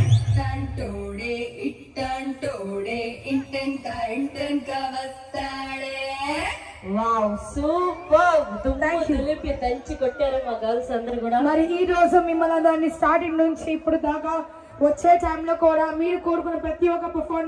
ఇట్టంటోడే ఇట్టంటోడే ఇంటెంక వస్తాడే. Wow super. దుమ్ము దంచి కొట్టారు మా గర్ల్స్ అందరూ కూడా. మరి ఈ రోజు మిమ్మల్ని అందరినీ స్టార్టింగ్ నుంచి ఇప్పుడు దాకా వచ్చే టైంలో కూడా మీరు కోరుకున్న ప్రతి ఒక్క పర్ఫార్మెన్స్